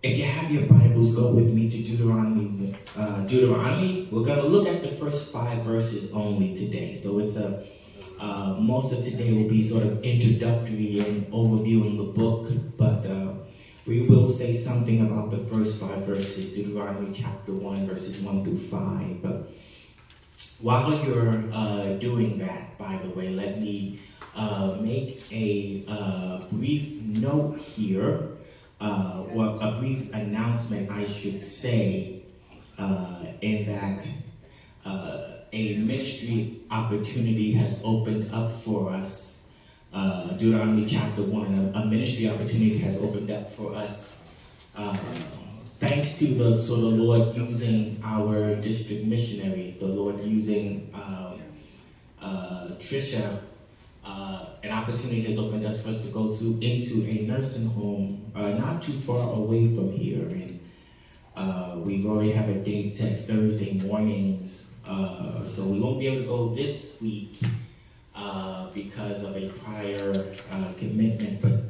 If you have your Bibles, go with me to Deuteronomy. Uh, Deuteronomy. We're going to look at the first five verses only today. So it's a uh, most of today will be sort of introductory and overviewing the book, but uh, we will say something about the first five verses, Deuteronomy chapter 1, verses 1 through 5. But while you're uh, doing that, by the way, let me uh, make a uh, brief note here, uh, well, a brief announcement, I should say, in that a ministry opportunity has opened up for us. Uh, Deuteronomy chapter 1, a, a, ministry opportunity has opened up for us. Uh, thanks to the so the Lord using our district missionary, the Lord using um, uh, Trisha, uh, an opportunity has opened up for us to go to into a nursing home uh, not too far away from here, and uh, we've already have a date set Thursday mornings uh, so we won't be able to go this week uh, because of a prior uh, commitment. But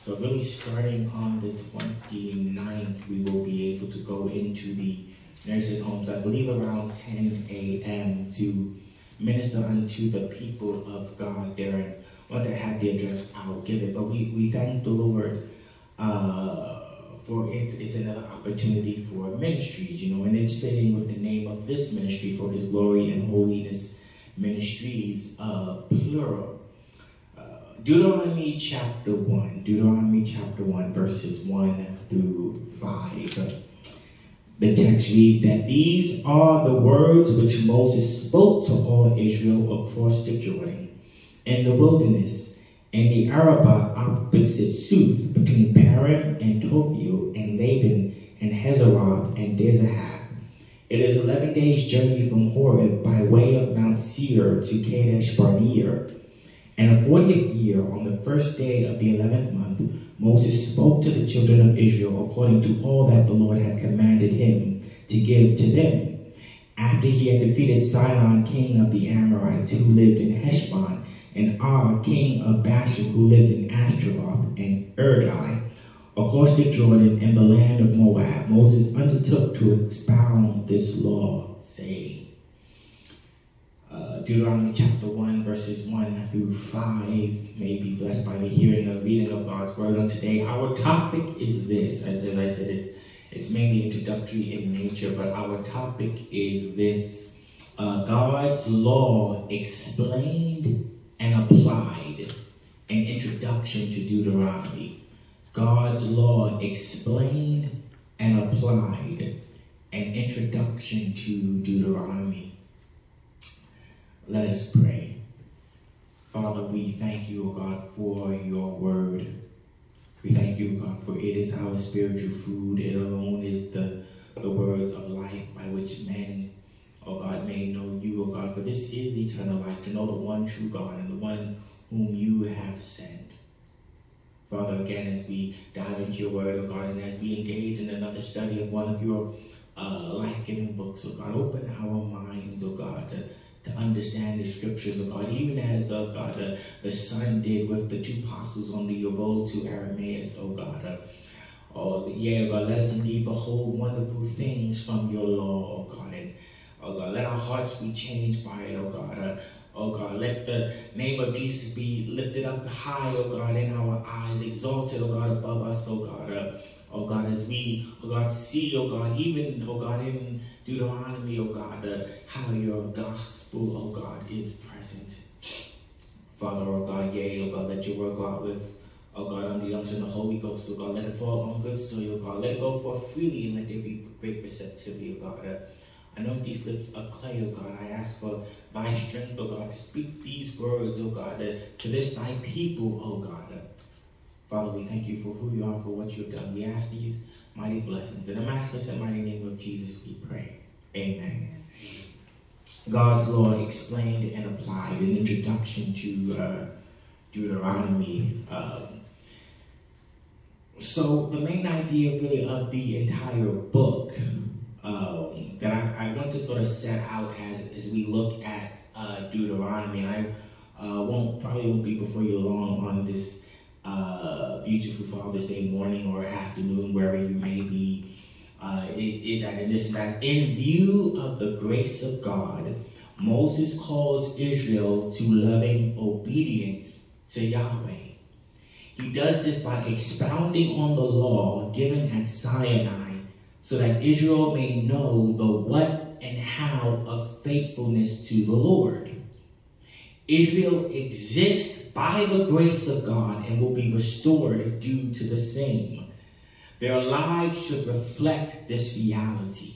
so really starting on the 29th, we will be able to go into the nursing homes, I believe around 10 a.m. to minister unto the people of God there. And once I have the address, I'll give it. But we, we thank the Lord uh, for it, it's another opportunity for ministries, you know, and it's fitting with the name of this ministry for His glory and holiness ministries, uh, plural. Uh, Deuteronomy chapter 1, Deuteronomy chapter 1, verses 1 through 5. The text reads that these are the words which Moses spoke to all Israel across the Jordan in the wilderness and the Arabah opposite Suph, between Paran and Tophel, and Laban, and Hazeroth, and Dizahab. It is eleven days' journey from Horeb by way of Mount Seir to Kadesh Barnea. And a fortieth year, on the first day of the eleventh month, Moses spoke to the children of Israel according to all that the Lord had commanded him to give to them. After he had defeated Sihon, king of the Amorites, who lived in Heshbon, and Og, king of Bashan, who lived in Ashtaroth and Edrei, across the Jordan in the land of Moab, Moses undertook to expound this law, saying, Deuteronomy chapter 1, verses 1 through 5 may be blessed by the hearing and reading of God's word on today. Our topic is this. As, as I said, it's, it's mainly introductory in nature, but our topic is this. Uh, God's law explained and applied an introduction to Deuteronomy. God's law explained and applied an introduction to Deuteronomy. Let us pray. Father, we thank you, O God, for your word. We thank you, God, for it is our spiritual food. It alone is the, the words of life by which men oh God, may know you, oh God, for this is eternal life, to know the one true God and the one whom you have sent. Father, again, as we dive into your word, oh God, and as we engage in another study of one of your uh, life-giving books, oh God, open our minds, oh God, to, to understand the scriptures, oh God, even as, oh God, uh, the Son did with the two apostles on the road to Emmaus, oh God. Uh, oh, yeah, God, let us indeed behold wonderful things from your law, oh God, and Oh God, let our hearts be changed by it, oh God. Uh, let the name of Jesus be lifted up high, oh God, in our eyes, exalted, oh God, above us, oh God. Uh, oh God, as we, oh God, see, oh God, even, oh God, in Deuteronomy, oh God, uh, how your gospel, oh God, is present. Father, oh God, yea, oh God, let your word go out with, oh God, on the unction of the Holy Ghost, oh God, let it fall on good soil, oh God, let it go forth freely and let there be great receptivity, oh God. Uh, Anoint these lips of clay, O God. I ask for thy strength, O God. Speak these words, O God, to this thy people, O God. Father, we thank you for who you are, for what you've done. We ask these mighty blessings. In the matchless and mighty name of Jesus, we pray. Amen. God's law explained and applied, an introduction to uh, Deuteronomy. Um, so the main idea really of the entire book um, that I, I, want to sort of set out as, as we look at uh, Deuteronomy. And I uh, won't probably won't be before you long on this uh, beautiful Father's Day morning or afternoon, wherever you may be, uh, is that in this that in view of the grace of God, Moses calls Israel to loving obedience to Yahweh. He does this by expounding on the law given at Sinai so that Israel may know the what and how of faithfulness to the Lord. Israel exists by the grace of God and will be restored due to the same. Their lives should reflect this reality.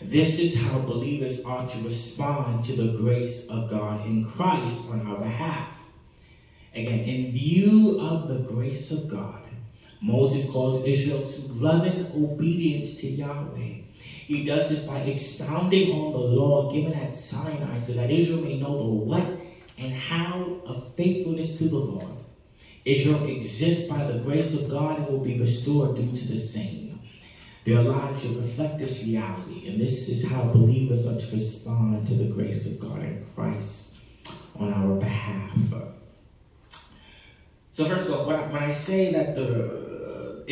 This is how believers are to respond to the grace of God in Christ on our behalf. Again, in view of the grace of God, Moses calls Israel to loving obedience to Yahweh. He does this by expounding on the law given at Sinai so that Israel may know the what and how of faithfulness to the Lord. Israel exists by the grace of God and will be restored due to the same. Their lives should reflect this reality, and this is how believers are to respond to the grace of God in Christ on our behalf. So first of all, when I, when I say that the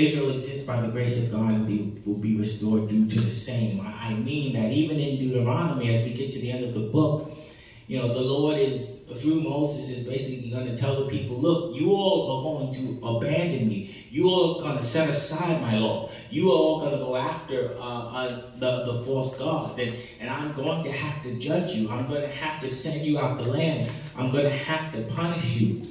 Israel exists by the grace of God and be, will be restored due to the same, I, mean that even in Deuteronomy, as we get to the end of the book, you know, the Lord is, through Moses, is basically going to tell the people, look, you all are going to abandon me. You all are going to set aside my law. You are all going to go after uh, uh, the, the false gods. And, and I'm going to have to judge you. I'm going to have to send you out the land. I'm going to have to punish you.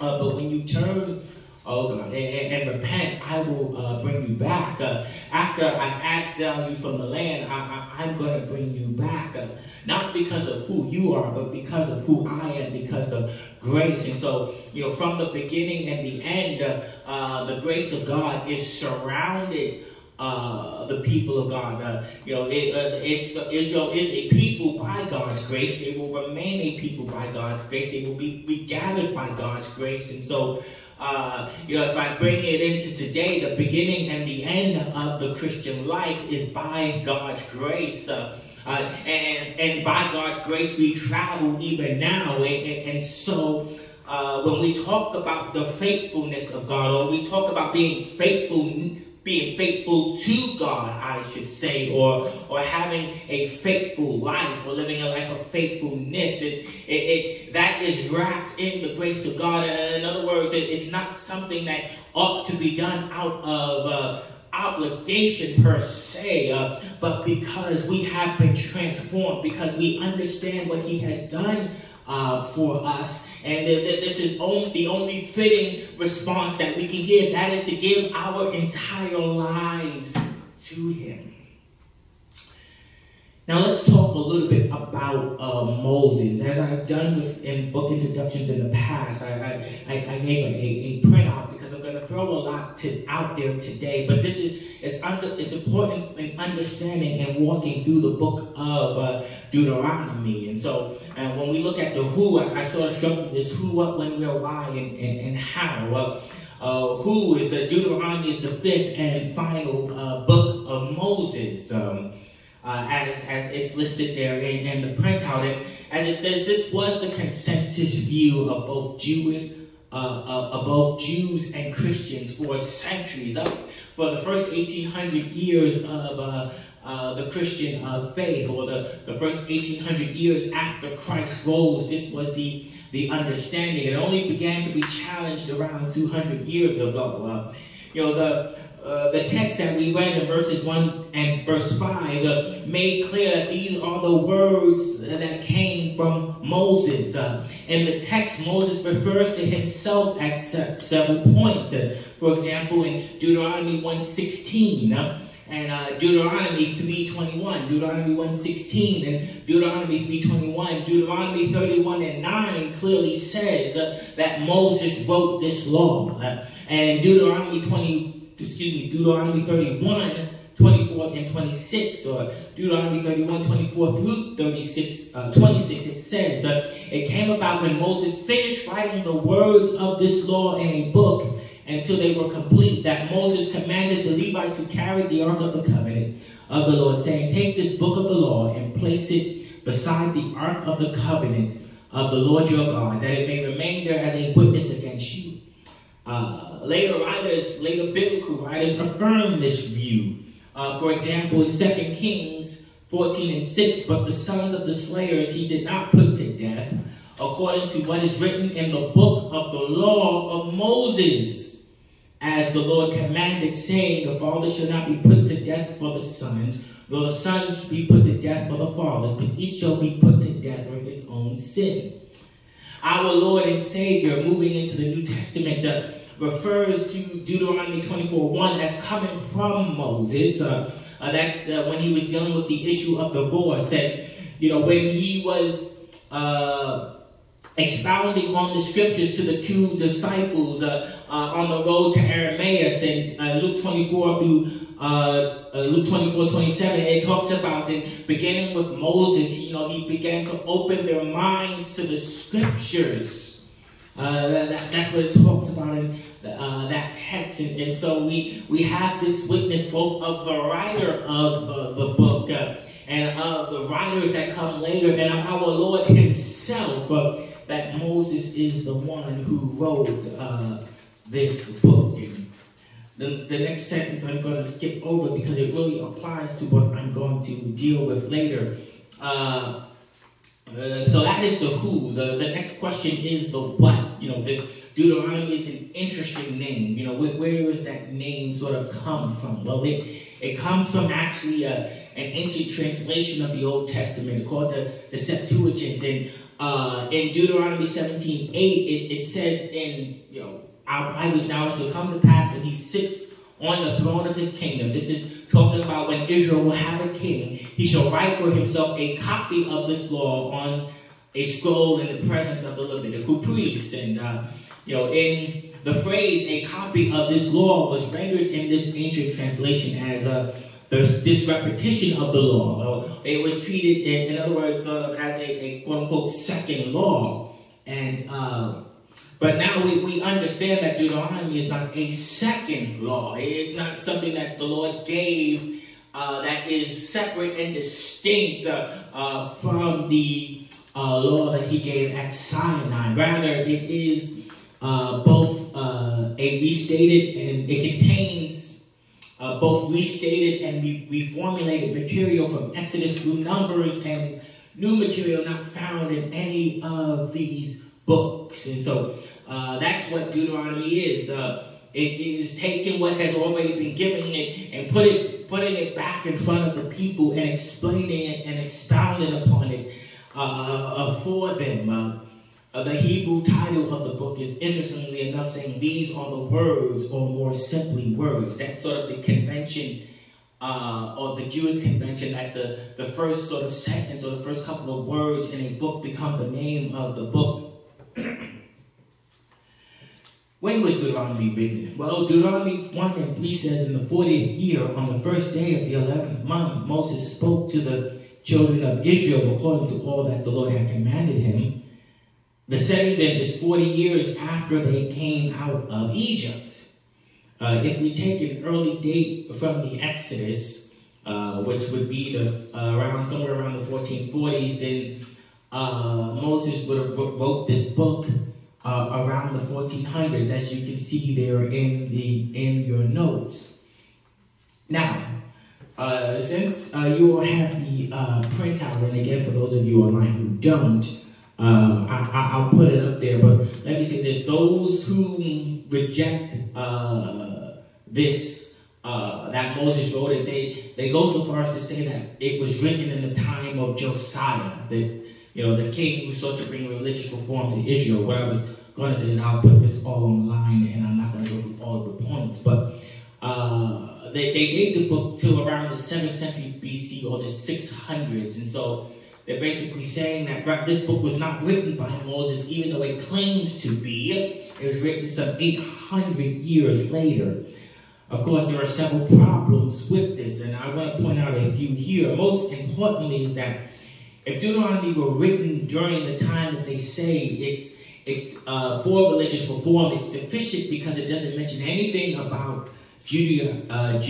Uh, but when you turn, oh God, and, and repent, I will uh, bring you back. Uh, after I exile you from the land, I, am going to bring you back. Uh, not because of who you are, but because of who I am, because of grace. And so, you know, from the beginning and the end, uh, uh, the grace of God is surrounded uh, the people of God. Uh, you know, it, uh, it's Israel is a people by God's grace. They will remain a people by God's grace. They will be be gathered by God's grace. And so, uh, you know, if I bring it into today, the beginning and the end of the Christian life is by God's grace. Uh, uh, and, and by God's grace, we travel even now. And, and so, uh, when we talk about the faithfulness of God, or we talk about being faithful being faithful to God, I should say, or or having a faithful life, or living a life of faithfulness. It, it, it that is wrapped in the grace of God. In other words, it, it's not something that ought to be done out of uh, obligation per se, uh, but because we have been transformed, because we understand what He has done uh, for us. And th- th- this is only, the only fitting response that we can give. That is to give our entire lives to Him. Now let's talk a little bit about uh, Moses. As I've done with in book introductions in the past, I, I, I gave a, a, printout because I'm going to throw a lot to, out there today. But this is it's, under, it's important in understanding and walking through the book of uh, Deuteronomy. And so uh, when we look at the who, I, I sort of with this who, what, when, where, why, and, and, and how. Uh, uh, who is the Deuteronomy is the fifth and final uh, book of Moses. Um, uh, as, as it's listed there in, in the printout. And as it says, this was the consensus view of both Jewish, uh, uh, of both Jews and Christians for centuries. Up for the first 1800 years of uh, uh, the Christian uh, faith, or the, the first 1800 years after Christ rose, this was the, the understanding. It only began to be challenged around 200 years ago. you know, the uh, the text that we read in verses 1 and verse 5 uh, made clear that these are the words that came from Moses. Uh, in the text, Moses refers to himself at se several points. Uh, for example, in Deuteronomy 1.16, uh, and Deuteronomy 3.21, Deuteronomy 1.16, and Deuteronomy 3.21, Deuteronomy 31 and 9 clearly says that Moses wrote this law. And Deuteronomy 20, excuse me, Deuteronomy 31, 24 and 26, or Deuteronomy 31, 24 through 36, uh, 26, it says, uh, It came about when Moses finished writing the words of this law in a book until they were complete, that Moses commanded the Levites to carry the ark of the covenant of the Lord, saying, Take this book of the law and place it beside the ark of the covenant of the Lord your God, that it may remain there as a witness against you Uh, later writers, later biblical writers affirm this view. Uh, for example, in 2 Kings 14 and 6, but the sons of the slayers he did not put to death, according to what is written in the book of the law of Moses. As the Lord commanded, saying, The father shall not be put to death for the sons, nor the sons be put to death for the fathers, but each shall be put to death for his own sin. Our Lord and Savior, moving into the New Testament, uh, refers to Deuteronomy 24 1 as coming from Moses. Uh, uh, that's uh, when he was dealing with the issue of divorce. And, you know, when he was uh, expounding on the scriptures to the two disciples uh, uh, on the road to Emmaus in uh, Luke 24 through Luke 24, 27, it talks about it beginning with Moses, you know, he began to open their minds to the scriptures. That, that's what it talks about in that text. And, and, so we, we have this witness both of the writer of the book and of the writers that come later and of our Lord himself that Moses is the one who wrote uh, this book. The, the next sentence I'm going to skip over because it really applies to what I'm going to deal with later. Uh, uh, so that is the who. The, the next question is the what. You know, the Deuteronomy is an interesting name. You know, where, where is that name sort of come from? Well, it, it comes from actually a, uh, an ancient translation of the Old Testament called the, the Septuagint. And uh, in Deuteronomy 17, 8, it, it says in, you know, our Bibles now, shall come to pass that he sits on the throne of his kingdom. This is talking about when Israel will have a king. He shall write for himself a copy of this law on a scroll in the presence of the Levitical priests. And, uh, you know, in the phrase, a copy of this law was rendered in this ancient translation as a there's this repetition of the law. It was treated, in, in other words, uh, as a, a, quote unquote second law. And uh, but now we, we understand that Deuteronomy is not a second law. It's not something that the Lord gave uh, that is separate and distinct uh, uh, from the uh, law that He gave at Sinai. Rather, it is both a restated and it contains uh, both restated and re reformulated material from Exodus through Numbers and new material not found in any of these books. And so uh, that's what Deuteronomy is. Uh, it is taking what has already been given it and put it, putting it back in front of the people and explaining it and expounding upon it uh, uh, for them. Uh, uh, the Hebrew title of the book is interestingly enough saying these are the words, or more simply words. That's sort of the convention uh, or the Jewish convention that the, the first sort of sentence or the first couple of words in a book become the name of the book. when was Deuteronomy written? Well, Deuteronomy 1 and 3 says, In the 40th year, on the first day of the 11th month, Moses spoke to the children of Israel according to all that the Lord had commanded him. The setting then is 40 years after they came out of Egypt. Uh, if we take an early date from the Exodus, uh, which would be the uh, around somewhere around the 1440s, then uh, Moses would have wrote this book uh, around the 1400s, as you can see there in the in your notes. Now, uh, since you all have the uh printout, and again, for those of you online who don't, uh, I, will put it up there, but let me say this. Those who reject uh, this, uh, that Moses wrote it, they, they go so far as to say that it was written in the time of Josiah, that, you know, the king who sought to bring religious reform to Israel. What I was going to say is I'll put this all online, and I'm not going to go through all of the points, but uh, they, they date the book to around the 7th century BC or the 600s, and so they're basically saying that this book was not written by Moses, even though it claims to be. It was written some 800 years later. Of course, there are several problems with this, and I want to point out a few here. Most importantly is that if Deuteronomy were written during the time that they say it's it's uh, for religious reform, it's deficient because it doesn't mention anything about Judea, uh,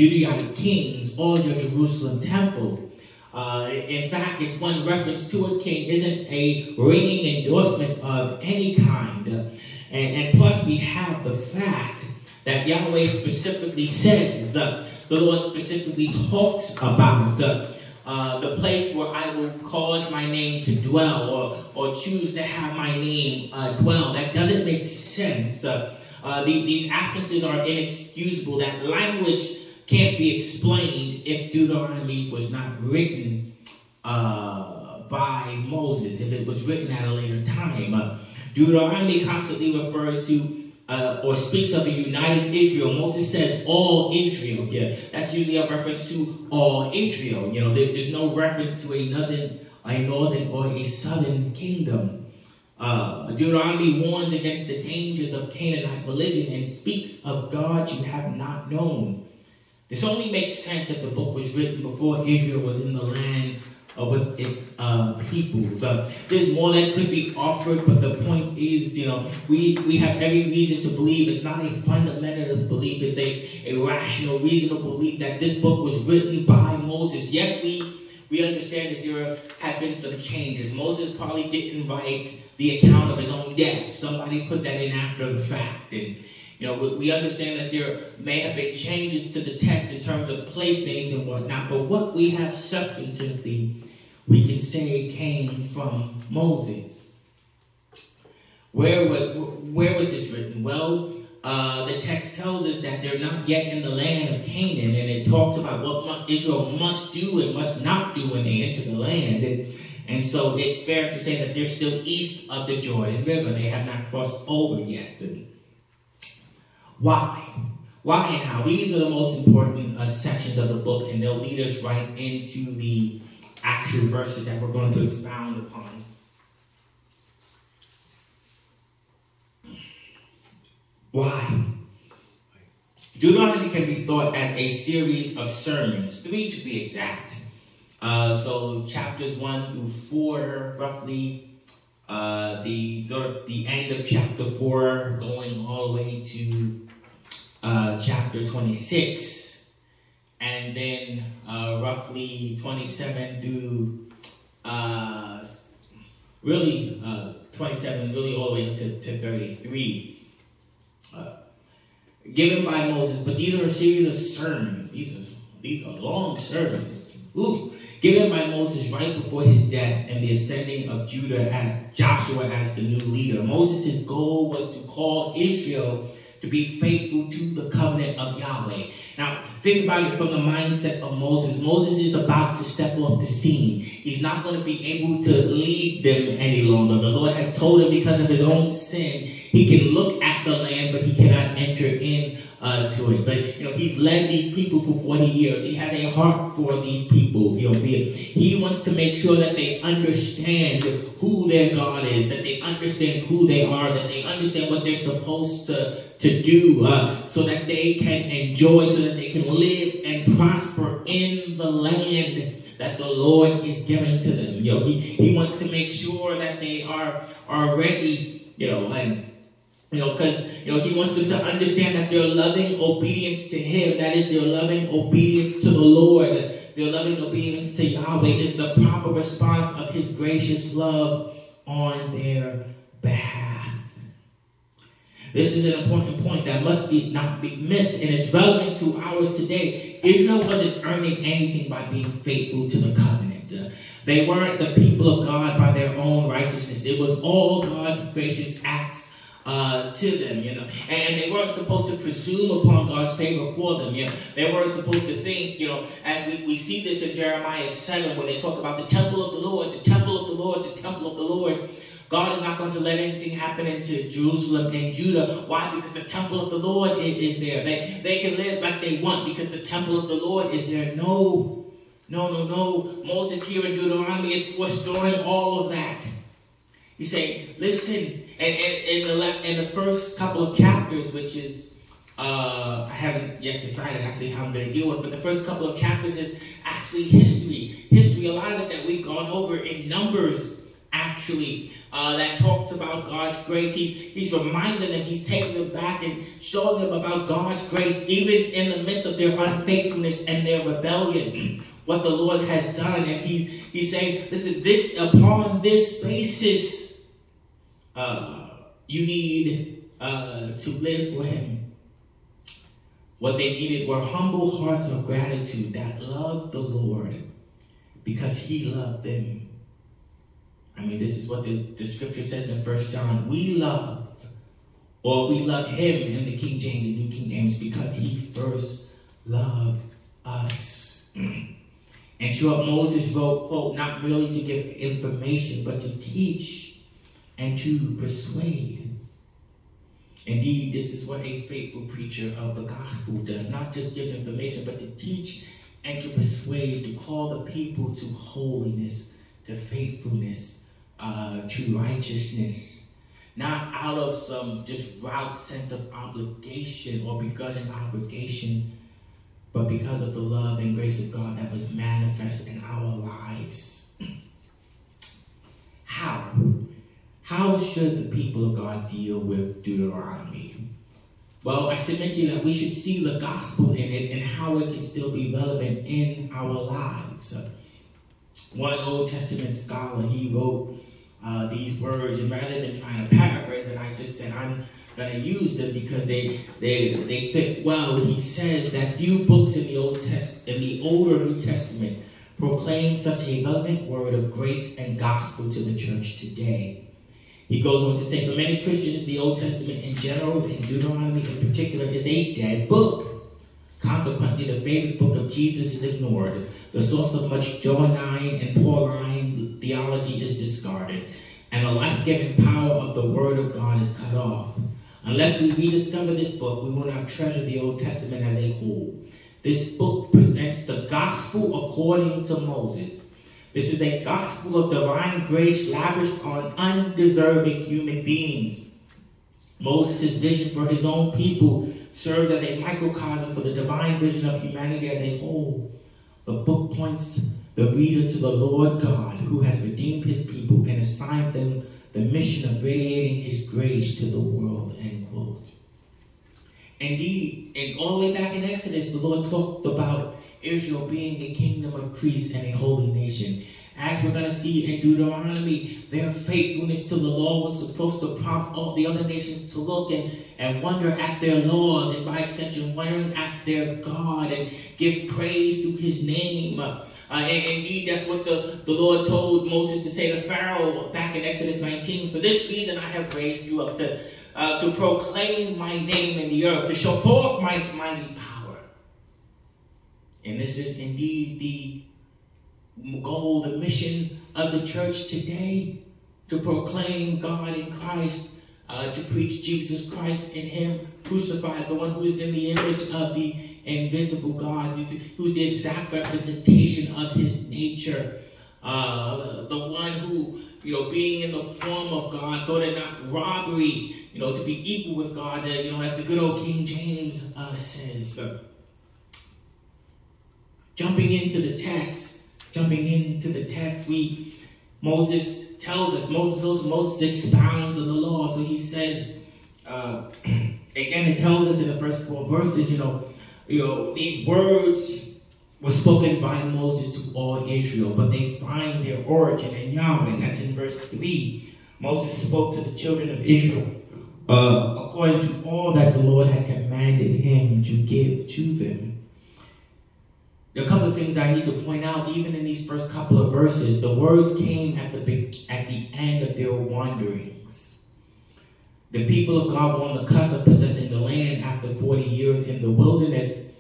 kings or your Jerusalem temple. Uh, in fact, it's one reference to a king isn't a ringing endorsement of any kind. And, and plus, we have the fact that Yahweh specifically says, uh, the Lord specifically talks about uh, uh, the place where I will cause my name to dwell or, or choose to have my name uh, dwell. That doesn't make sense. Uh, uh, the, these absences are inexcusable. That language can't be explained if Deuteronomy was not written uh, by Moses, if it was written at a later time. Deuteronomy constantly refers to uh, or speaks of a united Israel. Moses says all Israel here. That's usually a reference to all Israel. You know, there, there's no reference to another, a northern or a southern kingdom. Uh, Deuteronomy warns against the dangers of Canaanite religion and speaks of God you have not known. This only makes sense if the book was written before Israel was in the land uh, with its uh, peoples. Uh, there's more that could be offered, but the point is, you know, we, we have every reason to believe it's not a fundamental belief, it's a, a rational, reasonable belief that this book was written by Moses. Yes, we we understand that there have been some changes. Moses probably didn't write the account of his own death. Somebody put that in after the fact. And, you know, we understand that there may have been changes to the text in terms of place names and whatnot, but what we have substantively, we can say came from Moses. Where, where was this written? Well, uh, the text tells us that they're not yet in the land of Canaan, and it talks about what Israel must do and must not do when they enter the land. And, and so it's fair to say that they're still east of the Jordan River. They have not crossed over yet. And why? Why and how? These are the most important uh, sections of the book, and they'll lead us right into the actual verses that we're going to expound upon. Why? Deuteronomy can be thought as a series of sermons, three to be exact. Uh, so chapters one through four, roughly, uh, the the end of chapter four, going all the way to uh, chapter twenty six, and then uh, roughly twenty seven through uh, really uh, twenty seven, really all the way up to, to thirty three uh, given by Moses, but these are a series of sermons. These are these are long sermons. Ooh, given by Moses right before his death and the ascending of Judah and Joshua as the new leader. Moses' goal was to call Israel to be faithful to the covenant of Yahweh. Now, think about it from the mindset of Moses. Moses is about to step off the scene. He's not going to be able to lead them any longer. The Lord has told him because of his own sin, he can look at the land, but he cannot enter uh, to it. But you know, he's led these people for 40 years. He has a heart for these people. You know, he wants to make sure that they understand who their God is, that they understand who they are, that they understand what they're supposed to, to do, uh, so that they can enjoy, so that they can live and prosper in the land that the Lord is giving to them. You know, he, he wants to make sure that they are, are ready, you know, and you know, because you know he wants them to understand that their loving obedience to Him, that is their loving obedience to the Lord, their loving obedience to Yahweh, is the proper response of His gracious love on their behalf. This is an important point that must be not be missed, and it's relevant to ours today. Israel wasn't earning anything by being faithful to the covenant. They weren't the people of God by their own righteousness. It was all God's gracious acts uh, to them, you know. And, and, they weren't supposed to presume upon God's favor for them, you know. They weren't supposed to think, you know, as we, we see this in Jeremiah 7, where they talk about the temple of the Lord, the temple of the Lord, the temple of the Lord. God is not going to let anything happen into Jerusalem and Judah. Why? Because the temple of the Lord is, is there. They, they can live like they want because the temple of the Lord is there. No, no, no, no. Moses here in Deuteronomy is restoring all of that. He's saying, listen, and, in the in the first couple of chapters, which is uh, I haven't yet decided actually how I'm going to deal with, but the first couple of chapters is actually history. History, a lot of it that we've gone over in Numbers, actually, uh, that talks about God's grace. He's, he's reminding them, he's taking them back and showing them about God's grace, even in the midst of their unfaithfulness and their rebellion. what the Lord has done. And he's, he's saying, listen, this upon this basis, uh, you need uh, to live for him. What they needed were humble hearts of gratitude that loved the Lord because he loved them. I mean, this is what the, the scripture says in First John. We love, or we love him in the King James and New King James because he first loved us. and sure, Moses wrote, quote, not merely to give information, but to teach and to persuade. Indeed, this is what a faithful preacher of the gospel does. Not just gives information, but to teach and to persuade, to call the people to holiness, to faithfulness, uh, to righteousness. Not out of some just route sense of obligation or begrudging obligation, but because of the love and grace of God that was manifest in our lives. How? How should the people of God deal with Deuteronomy? Well, I submit to you that we should see the gospel in it and how it can still be relevant in our lives. One Old Testament scholar, he wrote uh, these words, and rather than trying to paraphrase it, I just said I'm going to use them because they they they fit well. He says that few books in the Old Test in the older New Testament proclaim such a relevant word of grace and gospel to the church today. He goes on to say, for many Christians, the Old Testament in general and Deuteronomy in particular is a dead book. Consequently, the favorite book of Jesus is ignored. The source of much Johannine and Pauline theology is discarded. And the life-giving power of the Word of God is cut off. Unless we rediscover this book, we will not treasure the Old Testament as a whole. This book presents the gospel according to Moses this is a gospel of divine grace lavished on undeserving human beings. Moses' vision for his own people serves as a microcosm for the divine vision of humanity as a whole. The book points the reader to the Lord God who has redeemed his people and assigned them the mission of radiating his grace to the world, end quote. Indeed, and all the way back in Exodus, the Lord talked about Israel being a kingdom of priests and a holy nation. As we're going to see in Deuteronomy, their faithfulness to the law was supposed to prompt all the other nations to look and, and wonder at their laws, and by extension, wondering at their God and give praise to his name. Uh, and indeed, that's what the, the Lord told Moses to say to Pharaoh back in Exodus 19. For this reason, I have raised you up to, uh, to proclaim my name in the earth, to show forth my mighty power and this is indeed the goal, the mission of the church today to proclaim God in Christ, uh, to preach Jesus Christ in Him crucified, the one who is in the image of the invisible God, who's the exact representation of His nature. Uh, the one who, you know, being in the form of God, thought it not robbery, you know, to be equal with God, you know, as the good old King James uh, says. Jumping into the text, jumping into the text, we Moses tells us, Moses Moses expounds on the law. So he says, uh, again, it tells us in the first four verses, you know, you know, these words were spoken by Moses to all Israel, but they find their origin in Yahweh. That's in verse 3. Moses spoke to the children of Israel uh, according to all that the Lord had commanded him to give to them. A couple of things I need to point out, even in these first couple of verses. The words came at the, at the end of their wanderings. The people of God were on the cusp of possessing the land after 40 years in the wilderness.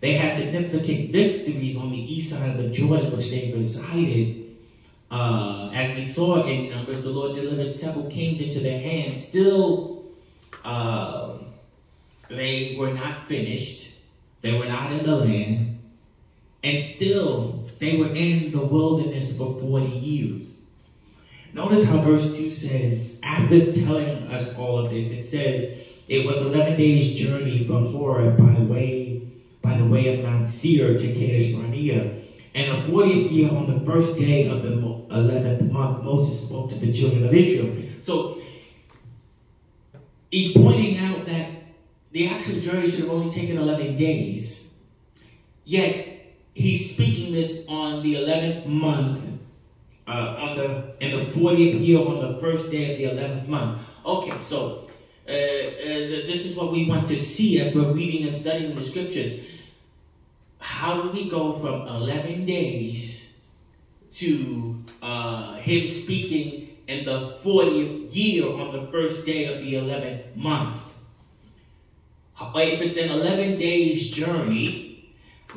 They had significant victories on the east side of the Jordan, which they resided. Uh, as we saw in Numbers, the Lord delivered several kings into their hands. Still, uh, they were not finished. They were not in the land. And still, they were in the wilderness for 40 years. Notice how verse 2 says, after telling us all of this, it says, it was 11 days journey from Horeb by way, by the way of Mount Seir to Kadesh Barnea. And the 40th year, on the first day of the 11th month, Moses spoke to the children of Israel. So, he's pointing out that the actual journey should have only taken 11 days. Yet, he's speaking this on the 11th month, uh, on the in the 40th year on the first day of the 11th month. Okay, so uh, this is what we want to see as we're reading and studying the scriptures. How do we go from 11 days to uh, him speaking in the 40th year on the first day of the 11th month? If it's an 11 days journey,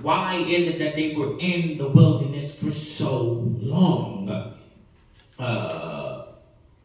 why is it that they were in the wilderness for so long? Uh,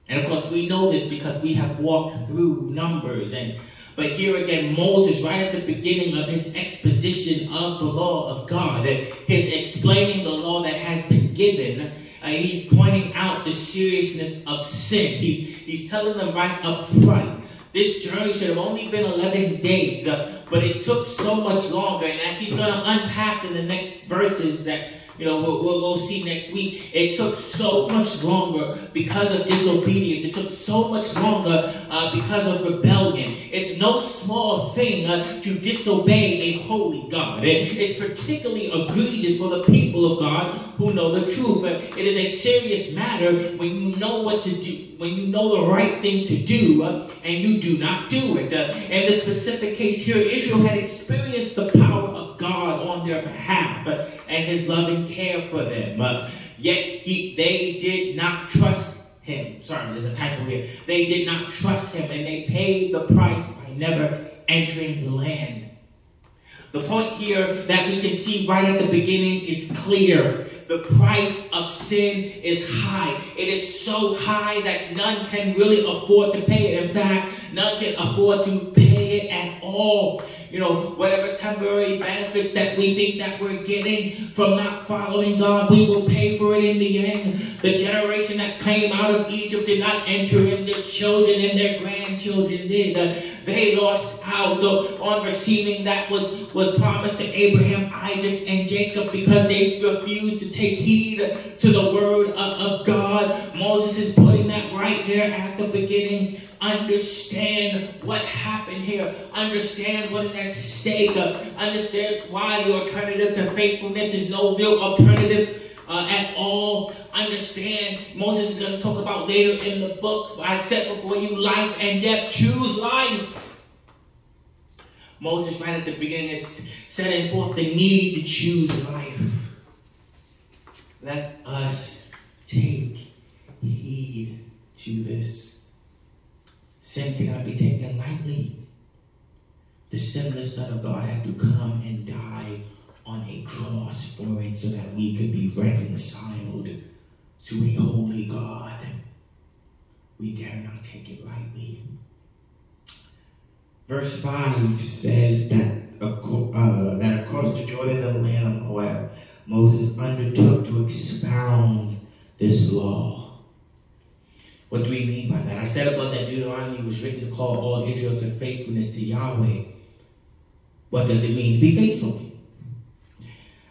and of course, we know this because we have walked through Numbers. And but here again, Moses, right at the beginning of his exposition of the law of God, his explaining the law that has been given, uh, he's pointing out the seriousness of sin. He's he's telling them right up front. This journey should have only been 11 days, uh, but it took so much longer. And as he's going to unpack in the next verses that you know, we'll, we'll, we'll see next week. It took so much longer because of disobedience. It took so much longer uh, because of rebellion. It's no small thing uh, to disobey a holy God. It, it's particularly egregious for the people of God who know the truth. It is a serious matter when you know what to do, when you know the right thing to do, uh, and you do not do it. Uh, in the specific case here, Israel had experienced the power of God on their behalf uh, and his loving care for them. Yet he, they did not trust him. Sorry, there's a typo here. They did not trust him and they paid the price by never entering the land. The point here that we can see right at the beginning is clear. The price of sin is high. It is so high that none can really afford to pay it. In fact, none can afford to pay it at all you know, whatever temporary benefits that we think that we're getting from not following God, we will pay for it in the end. The generation that came out of Egypt did not enter in, their children and their grandchildren did. Uh, they lost out on receiving that was, was promised to Abraham, Isaac, and Jacob because they refused to take heed to the word of, of God. Moses is putting that right there at the beginning understand what happened here, understand what is at stake, understand why the alternative to faithfulness is no real alternative. Uh, at all, understand. Moses is going to talk about later in the books. But I set before you life and death. Choose life. Moses, right at the beginning, is setting forth the need to choose life. Let us take heed to this. Sin cannot be taken lightly. The sinless Son of God had to come and die on a cross for it so that we could be reconciled to a holy God. We dare not take it lightly. Verse 5 says that, uh, that across the Jordan and the land of Moab, Moses undertook to expound this law what do we mean by that? I said above that Deuteronomy was written to call all Israel to faithfulness to Yahweh. What does it mean to be faithful?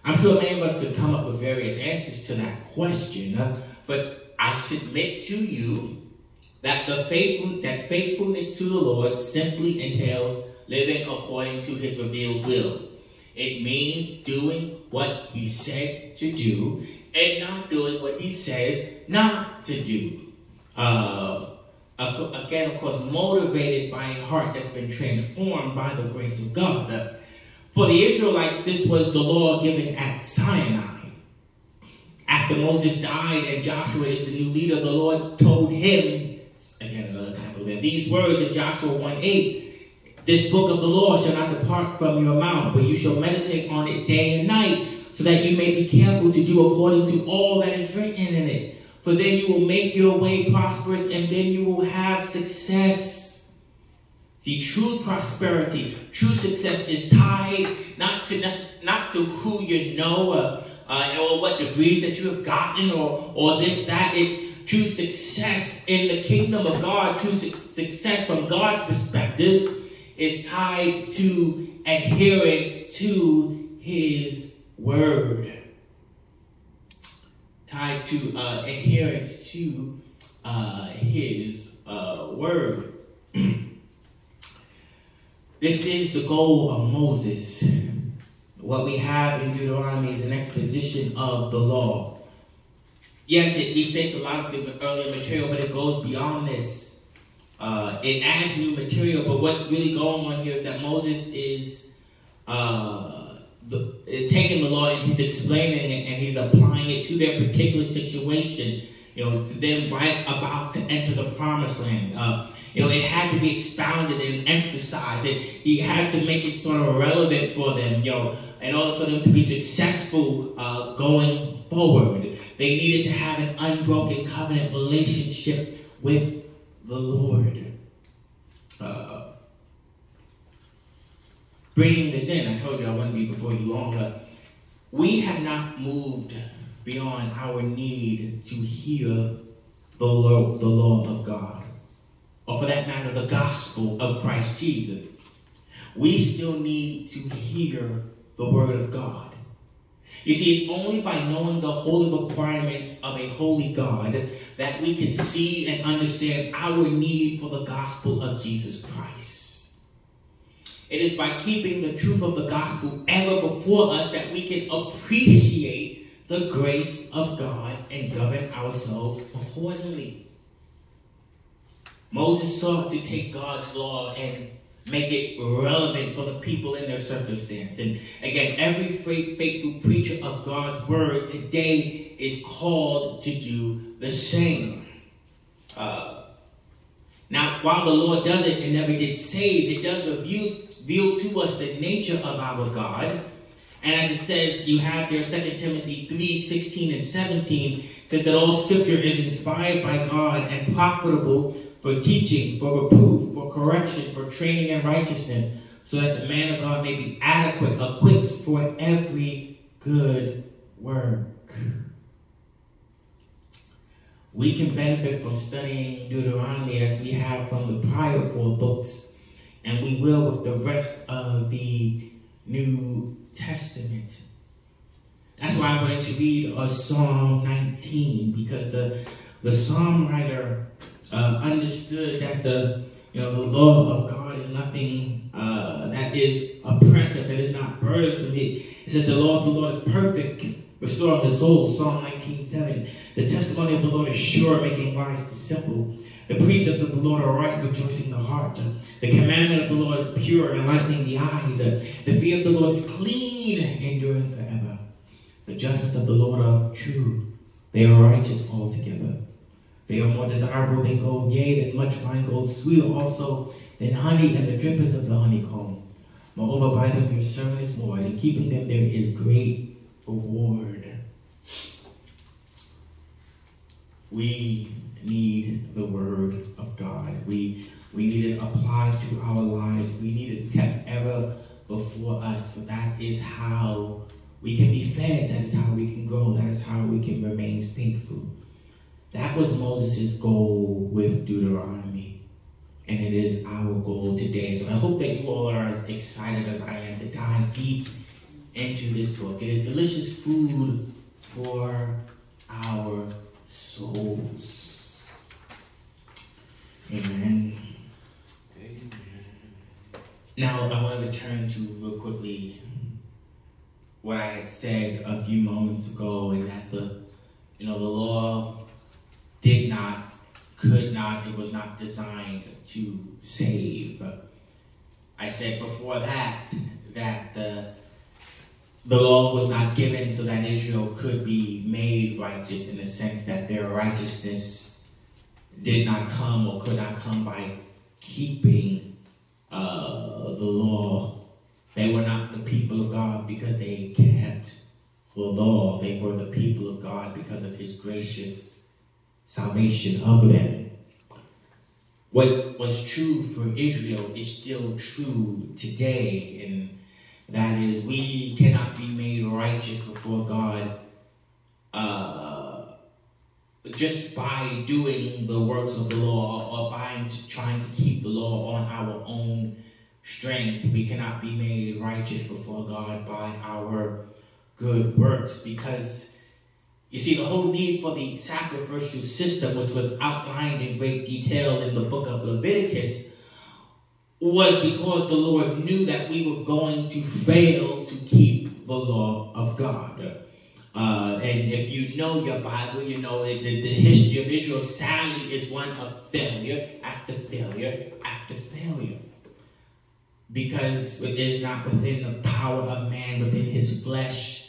I'm sure many of us could come up with various answers to that question, uh, but I submit to you that the faithful that faithfulness to the Lord simply entails living according to his revealed will. It means doing what he said to do and not doing what he says not to do uh, again, of course, motivated by a heart that's been transformed by the grace of God. For the Israelites, this was the law given at Sinai. After Moses died and Joshua is the new leader, the Lord told him, again, another type of there, these words in Joshua 1 8. This book of the law shall not depart from your mouth, but you shall meditate on it day and night, so that you may be careful to do according to all that is written in it for then you will make your way prosperous and then you will have success. See, true prosperity, true success is tied not to not to who you know uh, uh, or what degrees that you have gotten or, or this, that. It's true success in the kingdom of God, true su success from God's perspective is tied to adherence to his word tied to uh, adherence to uh, his uh, word. this is the goal of Moses. What we have in Deuteronomy is an exposition of the law. Yes, it restates a lot of the earlier material, but it goes beyond this. uh, it adds new material, but what's really going on here is that Moses is uh, the, taking the law and he's explaining it and he's applying it to their particular situation. You know, to them right about to enter the promised land. Uh, you know, it had to be expounded and emphasized. It, he had to make it sort of relevant for them. You know, in order for them to be successful uh, going forward, they needed to have an unbroken covenant relationship with the Lord. Uh, bringing this in, I told you I wouldn't be before you longer. We have not moved beyond our need to hear the law, the law of God, or for that matter, the gospel of Christ Jesus. We still need to hear the word of God. You see, it's only by knowing the holy requirements of a holy God that we can see and understand our need for the gospel of Jesus Christ. It is by keeping the truth of the gospel ever before us that we can appreciate the grace of God and govern ourselves accordingly. Moses sought to take God's law and make it relevant for the people in their circumstance. And again, every faithful preacher of God's word today is called to do the same. Uh, now, while the Lord does it and never did save, it does reveal, reveal to us the nature of our God. And as it says, you have there 2 Timothy 3, 16 and 17, says that all scripture is inspired by God and profitable for teaching, for reproof, for correction, for training in righteousness, so that the man of God may be adequate, equipped for every good work. We can benefit from studying Deuteronomy as we have from the prior four books, and we will with the rest of the New Testament. That's why I wanted to read a Psalm 19, because the, the psalm writer uh, understood that the you know the law of God is nothing uh, that is oppressive, it is not burdensome. It, it says the law of the Lord is perfect, restoring the soul. Psalm 19:7. The testimony of the Lord is sure, making wise the simple. The precepts of the Lord are right, rejoicing the heart. The commandment of the Lord is pure, enlightening the eyes. The fear of the Lord is clean, enduring forever. The judgments of the Lord are true. They are righteous altogether. They are more desirable than gold, yea, than much fine gold, sweeter also than honey and the drippings of the honeycomb. Moreover, by them your servant is more, and in keeping them there is great reward. We need the word of God. We, we need it applied to our lives. We need it kept ever before us. For that is how we can be fed. That is how we can grow. That is how we can remain faithful. That was Moses' goal with Deuteronomy. And it is our goal today. So I hope that you all are as excited as I am to dive deep into this book. It is delicious food for our souls. Amen. Amen. Now, I want to return to real quickly what I had said a few moments ago, and that the, you know, the law did not, could not, it was not designed to save. I said before that, that the, the law was not given so that Israel could be made righteous in the sense that their righteousness did not come or could not come by keeping uh, the law. They were not the people of God because they kept the law. They were the people of God because of his gracious salvation of them. What was true for Israel is still true today, and that is we cannot be made righteous before God uh, just by doing the works of the law or by trying to keep the law on our own strength. We cannot be made righteous before God by our good works because you see, the whole need for the sacrificial system, which was outlined in great detail in the book of Leviticus, was because the Lord knew that we were going to fail to keep the law of God. Uh, and if you know your Bible, you know the, the history of Israel sadly is one of failure after failure after failure. Because it is not within the power of man, within his flesh,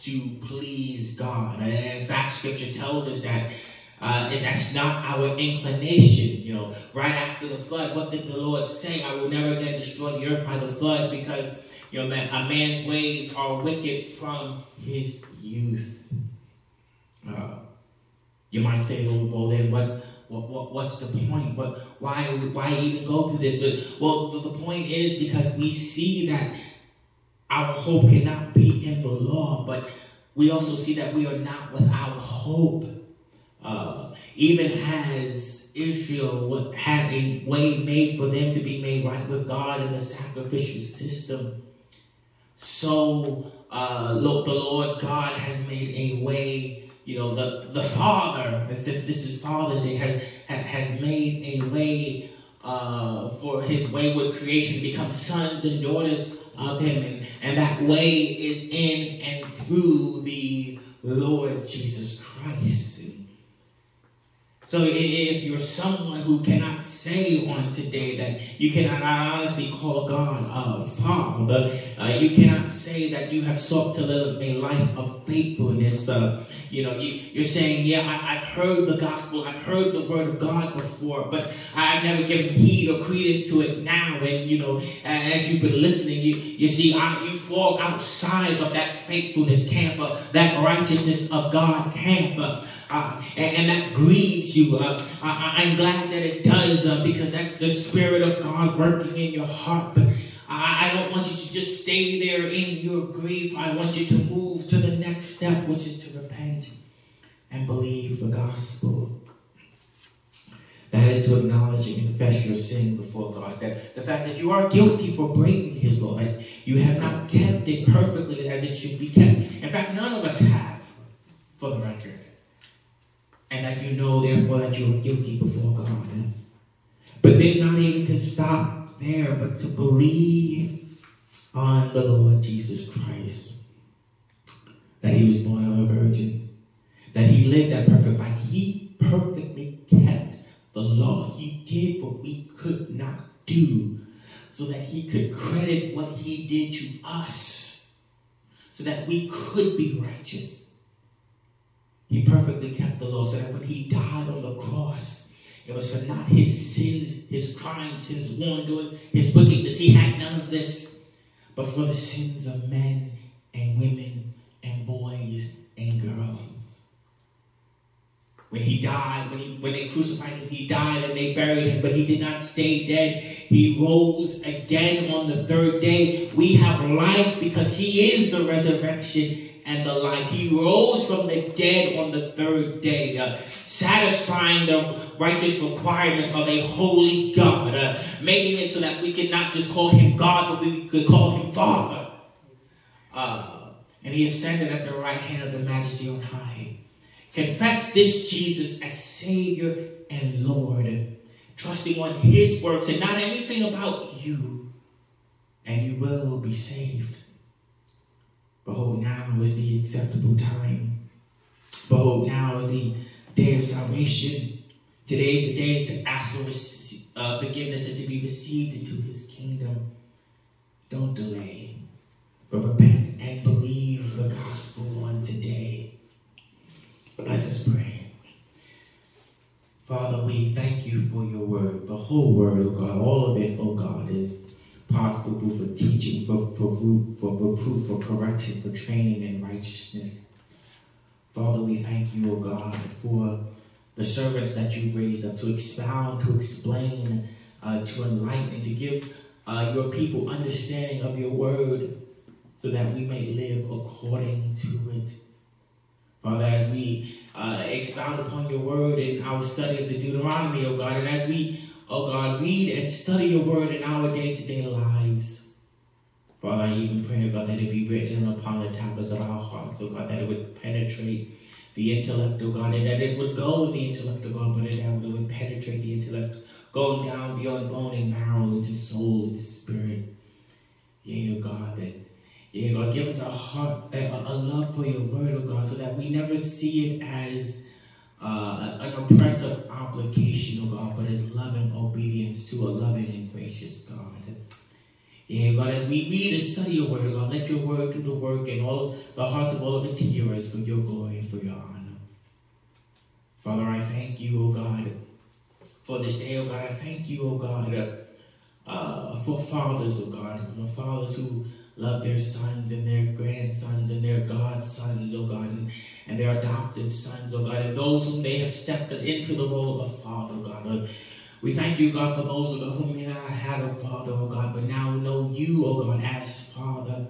to please God. And in fact, Scripture tells us that uh, and that's not our inclination. You know, right after the flood, what did the Lord say? I will never again destroy the earth by the flood because you know, man, a man's ways are wicked from his youth. Uh, you might say, well, well then what, what, what, what's the point? What, why, why even go through this? Well, the, the point is because we see that our hope cannot be in the law, but we also see that we are not without hope. Uh, even as Israel had a way made for them to be made right with God in the sacrificial system, so uh, look, the Lord God has made a way. You know, the the Father, since this is Father's Day, has has made a way uh, for His wayward creation to become sons and daughters of Him, and and that way is in and through the Lord Jesus Christ. So if you're someone who cannot say on today that you cannot honestly call God a Father, uh, you cannot say that you have sought to live a life of faithfulness. Uh, you know, you, are saying, yeah, I, have heard the gospel, I've heard the word of God before, but I've never given heed or credence to it now. And, you know, as you've been listening, you, you see, I, you fall outside of that faithfulness camp, uh, that righteousness of God camp. Uh, uh, and, and, that grieves you. Uh, I, am glad that it does uh, because that's the Spirit of God working in your heart. But I, I don't want you to just stay there in your grief. I want you to move to the next step, which is to repent and believe the gospel. That is to acknowledge and confess your sin before God. That the fact that you are guilty for breaking His law, that you have not kept it perfectly as it should be kept. In fact, none of us have, for the record and that you know, therefore, that you are guilty before God. But then not even to stop there, but to believe on the Lord Jesus Christ. That he was born of a virgin. That he lived that perfect life. He the law. He did what we could not do so that he could credit what he did to us. So that we could be righteous he perfectly kept the law so that when he died on the cross, it was for not his sins, his crimes, his wrongdoing, his wickedness. He had none of this, but for the sins of men and women and boys and girls. When he died, when, he, when they crucified him, he died and they buried him, but he did not stay dead. He rose again on the third day. We have life because he is the resurrection and the life. He rose from the dead on the third day, uh, satisfying the righteous requirements of a holy God, uh, making it so that we could not just call him God, but we could call him Father. Uh, and he ascended at the right hand of the majesty on high. Confess this Jesus as Savior and Lord, trusting on his works and not anything about you, and you will be saved. Behold, now is the acceptable time. Behold, now is the day of salvation. Today is the day to ask for uh, forgiveness and to be received into his kingdom. Don't delay, but repent and believe the gospel on today. Let us pray. Father, we thank you for your word. The whole word, oh God, all of it, oh God, is possible for teaching, for, for, for reproof, for correction, for training in righteousness. Father, we thank you, O God, for the servants that you've raised up to expound, to explain, uh, to enlighten, to give uh, your people understanding of your word so that we may live according to it. Father, as we uh, expound upon your word in our study of the Deuteronomy, O God, and as we Oh God, read and study your word in our day-to-day lives. Father, I even pray, God, that it be written upon the tablets of our hearts, oh God, that it would penetrate the intellect, oh God, and that it would go in the intellect, oh God, but it would penetrate the intellect, going down beyond bone and marrow into soul and spirit. Yea, oh God, that Yeah, God, give us a heart, a, a love for your word, oh God, so that we never see it as uh, an oppressive obligation, oh God, but as loving obedience to a loving and gracious God. Yeah, God, as we read and study your word, God, let your word do the work in all the hearts of all of its hearers for your glory and for your honor. Father, I thank you, oh God, for this day, oh God. I thank you, oh God, uh, for fathers, oh God, for fathers who love their sons and their grandsons and their godsons, oh God, and, and their adopted sons, oh God, and those whom they have stepped into the role of father, God. We thank you, God, for those oh God, who may not have had a father, oh God, but now know you, oh God, as Father.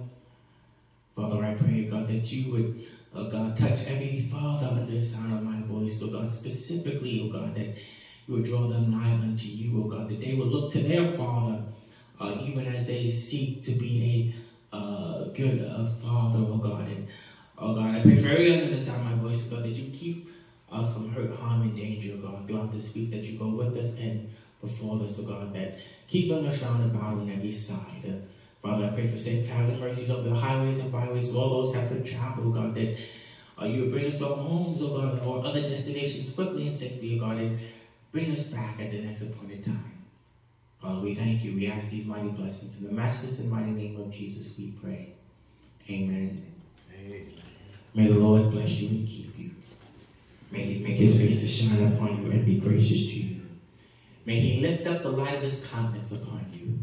Father, I pray, God, that you would, oh God, touch every father under the sound of my voice, oh God, specifically, oh God, that you will draw them nigh unto you, oh God, that they will look to their father, uh, even as they seek to be a uh, good Father, oh God. And, oh God, I pray for every under the my voice, God, that you keep us from hurt, harm, and danger, oh God, throughout this week, that you go with us and before us, oh God, that keep us round about on every side. Uh, Father, I pray for safe traveling mercies over the highways and byways, so all those have to travel, God, that uh, you bring us to homes, oh God, or other destinations quickly and safely, oh God, and bring us back at the next appointed time. Father, we thank you. We ask these mighty blessings. In the matchless and mighty name of Jesus, we pray. Amen. Amen. May the Lord bless you and keep you. May he make his face to shine upon you and be gracious to you. May he lift up the light of his countenance upon you.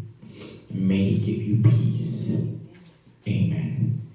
And may he give you peace. Amen.